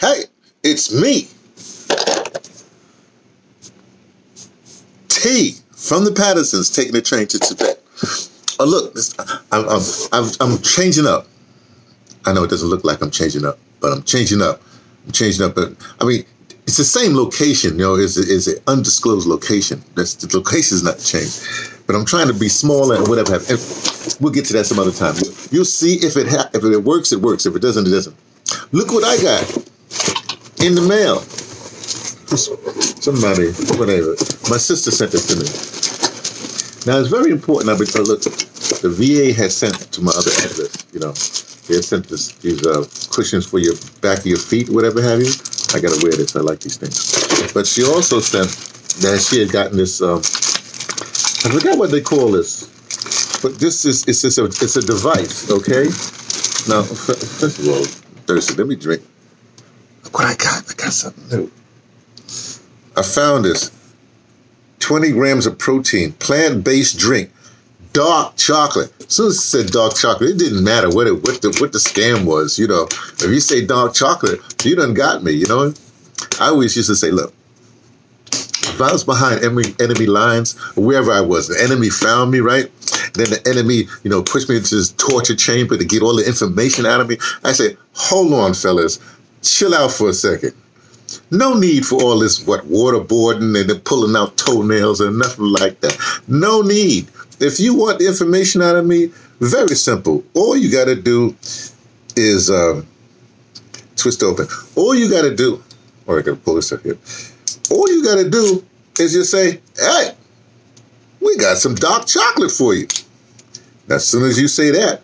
Hey, it's me. T from the Pattersons taking the train to Tibet. Oh, look, I'm, I'm, I'm, I'm changing up. I know it doesn't look like I'm changing up, but I'm changing up. I'm changing up. But I mean, it's the same location, you know, it's, it's an undisclosed location. That's, the location's not changed. But I'm trying to be smaller and whatever. And we'll get to that some other time. You'll see if it ha- if it works, it works. If it doesn't, it doesn't. Look what I got in the mail. Somebody, whatever. My sister sent it to me. Now it's very important. I've because look, the VA has sent to my other address. You know, they sent this, these uh, cushions for your back of your feet, whatever have you. I gotta wear this. I like these things. But she also sent that she had gotten this. Um, I forgot what they call this, but this is it's just a it's a device. Okay. Now, first of all, thirsty. Let me drink. What I got. I got something new. I found this 20 grams of protein, plant based drink, dark chocolate. As soon as it said dark chocolate, it didn't matter what it what the what the scam was. You know, if you say dark chocolate, you done got me. You know, I always used to say, look, if I was behind enemy enemy lines, wherever I was, the enemy found me, right? Then the enemy, you know, pushed me into this torture chamber to get all the information out of me. I said, hold on, fellas, chill out for a second. No need for all this what waterboarding and pulling out toenails and nothing like that. No need. If you want information out of me, very simple. All you got to do is um, twist open. All you got to do, or I got to pull this up here. All you got to do is just say, "Hey, we got some dark chocolate for you." As soon as you say that,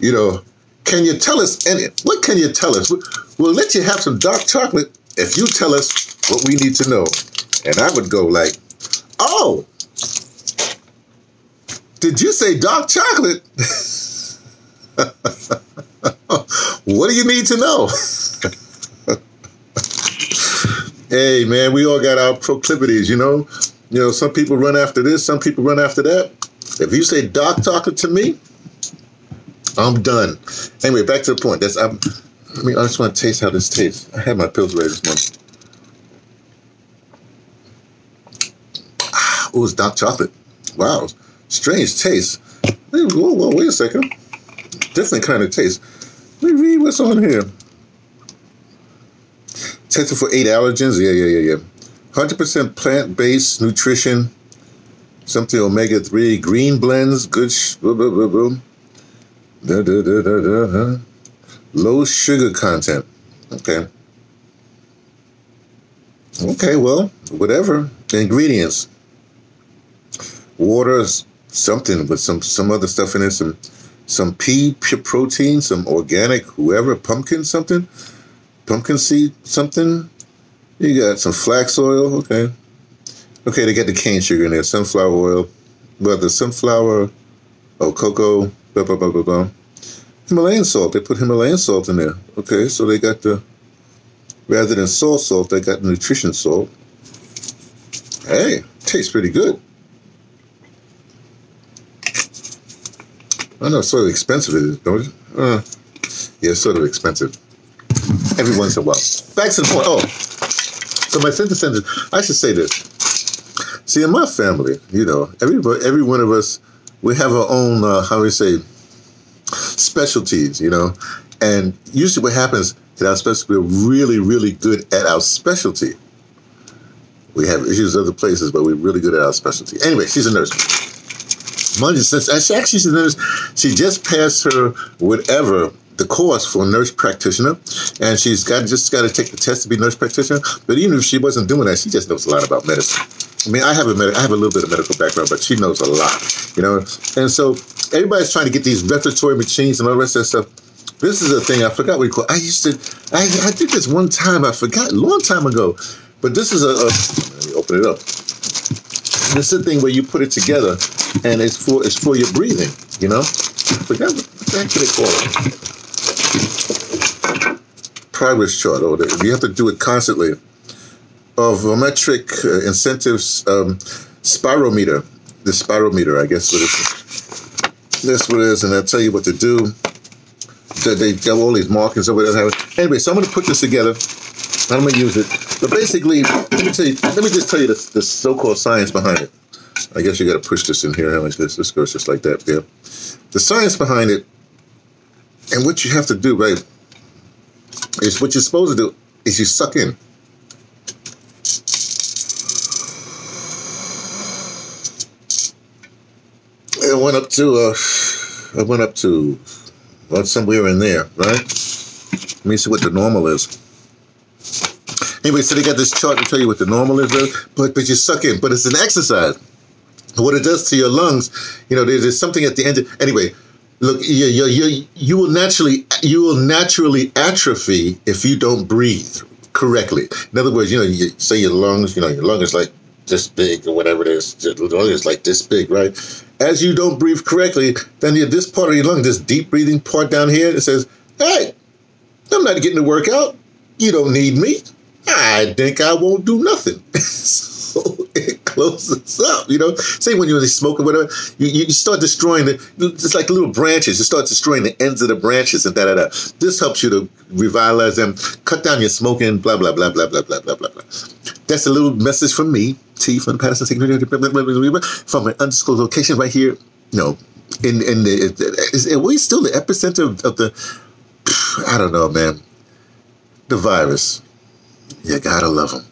you know, can you tell us any? What can you tell us? We'll let you have some dark chocolate if you tell us what we need to know. And I would go like, oh, did you say dark chocolate? what do you need to know? hey man, we all got our proclivities, you know. You know, some people run after this, some people run after that. If you say dark chocolate to me, I'm done. Anyway, back to the point. That's I'm I mean, I just want to taste how this tastes. I had my pills ready this morning. Ah, oh, it's dark chocolate. Wow, strange taste. Whoa, whoa, wait a second. Different kind of taste. Let me read what's on here. Tested for eight allergens. Yeah, yeah, yeah, yeah. 100% plant based nutrition. Something omega 3. Green blends. Good. Sh- blah, blah, blah, blah. Da, da, da, da, da, huh? Low sugar content. Okay. Okay, well, whatever. Ingredients. Water, something with some some other stuff in it, some some pea protein, some organic, whoever, pumpkin something, pumpkin seed something. You got some flax oil, okay. Okay, they got the cane sugar in there, sunflower oil, but the sunflower, oh, cocoa, blah, blah, blah, blah, blah. Himalayan salt. They put Himalayan salt in there. Okay, so they got the rather than salt salt, they got nutrition salt. Hey, tastes pretty good. I know it's sort of expensive it is, don't it? Uh, yeah, it's sort of expensive. Every once in a while. Back to the point. Oh, so my sentence sentence. I should say this. See, in my family, you know, every every one of us, we have our own. Uh, how do we say? Specialties, you know. And usually what happens in our specialty, we're really, really good at our specialty. We have issues other places, but we're really good at our specialty. Anyway, she's a nurse. Money since she actually she's a nurse. She just passed her whatever the course for nurse practitioner, and she's got just got to take the test to be nurse practitioner. But even if she wasn't doing that, she just knows a lot about medicine. I mean, I have a med- I have a little bit of medical background, but she knows a lot, you know. And so everybody's trying to get these respiratory machines and all the rest of that stuff. This is a thing I forgot what you call. I used to, I, I did this one time. I forgot a long time ago, but this is a. a let me open it up. This is a thing where you put it together, and it's for it's for your breathing. You know, I forgot what, the heck do they call it? Progress chart, or you have to do it constantly of a metric uh, incentives um, spirometer. The spirometer, I guess what it is. That's what it is, and I'll tell you what to do. they, they got all these markings over there. Anyway, so I'm going to put this together. I'm going to use it. But basically, let me tell you. Let me just tell you the, the so-called science behind it. I guess you got to push this in here. How much this? This goes just like that. Yeah. The science behind it, and what you have to do, right, is what you're supposed to do is you suck in. I went up to, uh, I went up to, well, somewhere in there, right? Let me see what the normal is. Anyway, so they got this chart to tell you what the normal is, but but you suck in. But it's an exercise. What it does to your lungs, you know, there's, there's something at the end. Of, anyway, look, you, you, you, you will naturally you will naturally atrophy if you don't breathe correctly. In other words, you know, you say your lungs, you know, your lung is like this big or whatever it is. Your lung is like this big, right? As you don't breathe correctly, then you, this part of your lung, this deep breathing part down here, it says, "Hey, I'm not getting to work out. You don't need me. I think I won't do nothing." so it closes up. You know, say when you're smoking, whatever, you, you start destroying the, it's like little branches. You start destroying the ends of the branches and da da da. This helps you to revitalize them, cut down your smoking, blah blah blah blah blah blah blah blah blah. That's a little message from me, T from Patterson from an undisclosed location right here. Know, in in the is, are we still the epicenter of, of the? I don't know, man. The virus. You gotta love them.